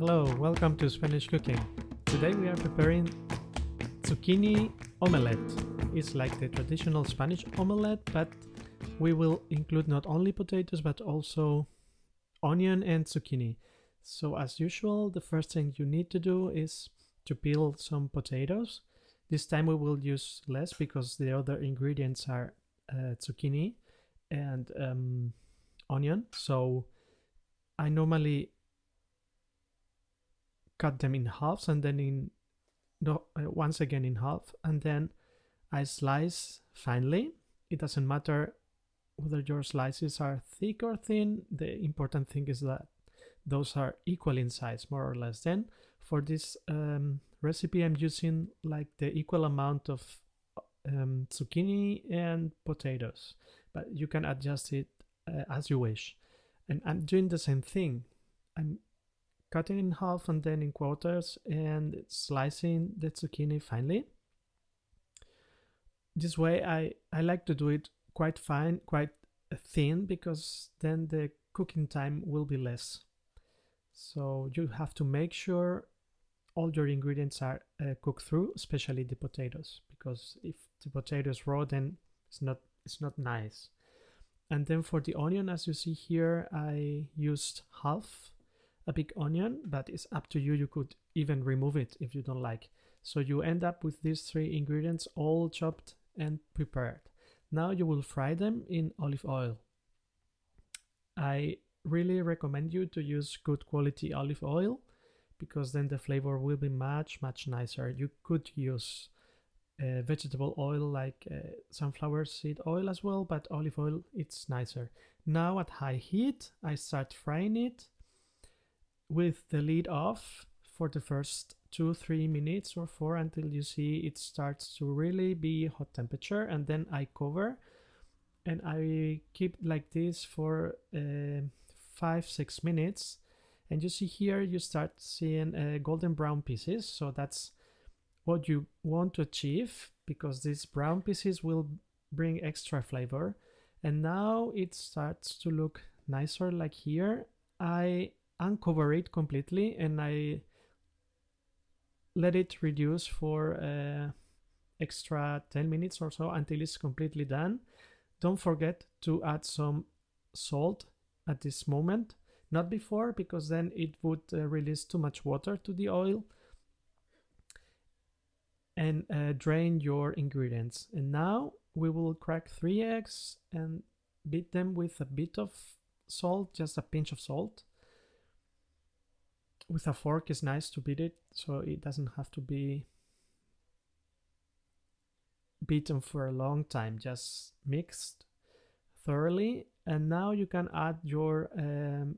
Hello, welcome to Spanish Cooking. Today we are preparing zucchini omelette. It's like the traditional Spanish omelette, but we will include not only potatoes but also onion and zucchini. So as usual, the first thing you need to do is to peel some potatoes. This time we will use less because the other ingredients are uh, zucchini and um, onion. So I normally cut them in halves and then in no, uh, once again in half and then I slice finely. It doesn't matter whether your slices are thick or thin. The important thing is that those are equal in size more or less. Then for this um, recipe I'm using like the equal amount of um, zucchini and potatoes but you can adjust it uh, as you wish and I'm doing the same thing I'm cutting in half and then in quarters and slicing the zucchini finely. This way I I like to do it quite fine quite thin because then the cooking time will be less. So you have to make sure all your ingredients are uh, cooked through especially the potatoes because if the potato is raw then it's not it's not nice. And then for the onion as you see here I used half a big onion but it's up to you. You could even remove it if you don't like. So you end up with these three ingredients all chopped and prepared. Now you will fry them in olive oil. I really recommend you to use good quality olive oil because then the flavor will be much much nicer. You could use uh, vegetable oil like uh, sunflower seed oil as well but olive oil it's nicer. Now at high heat i start frying it with the lid off for the first two three minutes or four until you see it starts to really be hot temperature and then i cover. And i keep like this for uh, five six minutes. And you see here you start seeing uh, golden brown pieces. So that's what you want to achieve because these brown pieces will bring extra flavor. And now it starts to look nicer like here. I uncover it completely and I let it reduce for uh, extra 10 minutes or so until it's completely done. Don't forget to add some salt at this moment. Not before because then it would uh, release too much water to the oil and uh, drain your ingredients. And now we will crack three eggs and beat them with a bit of salt just a pinch of salt with a fork is nice to beat it so it doesn't have to be beaten for a long time just mixed thoroughly and now you can add your um,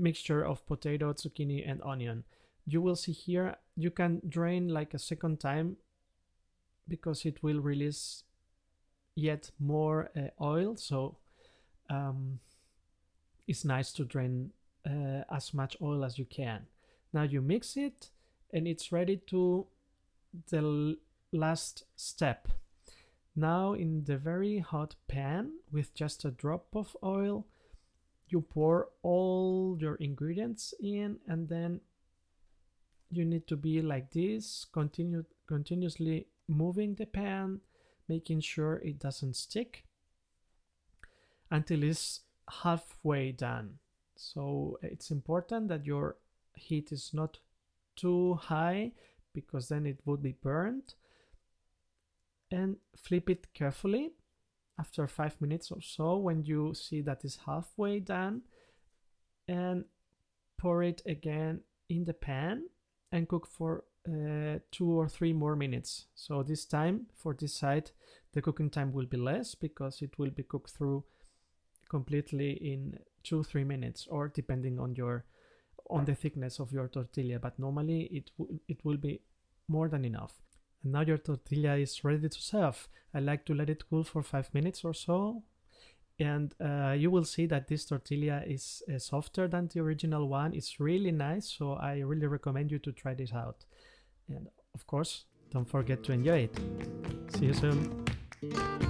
mixture of potato, zucchini and onion. You will see here, you can drain like a second time because it will release yet more uh, oil. So um, it's nice to drain uh, as much oil as you can. Now you mix it and it's ready to the last step. Now in the very hot pan with just a drop of oil, you pour all your ingredients in and then you need to be like this continue continuously moving the pan making sure it doesn't stick until it's halfway done so it's important that your heat is not too high because then it would be burned. And flip it carefully. After five minutes or so when you see that is halfway done and pour it again in the pan and cook for uh, two or three more minutes. So this time for this side the cooking time will be less because it will be cooked through completely in two three minutes or depending on your on the thickness of your tortilla but normally it it will be more than enough and now your tortilla is ready to serve. I like to let it cool for five minutes or so. And uh, you will see that this tortilla is uh, softer than the original one. It's really nice, so I really recommend you to try this out. And of course, don't forget to enjoy it. See you soon.